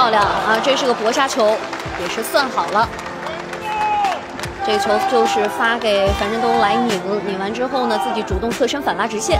漂亮啊这是个搏杀球也是算好了。这球就是发给樊振东来拧拧完之后呢自己主动侧身反拉直线。